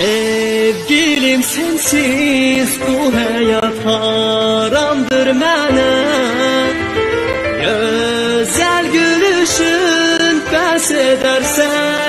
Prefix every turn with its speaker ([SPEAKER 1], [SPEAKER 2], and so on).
[SPEAKER 1] Sevgilim sensiz bu hayat haramdır mənə Güzel gülüşün bəs eder seni sevən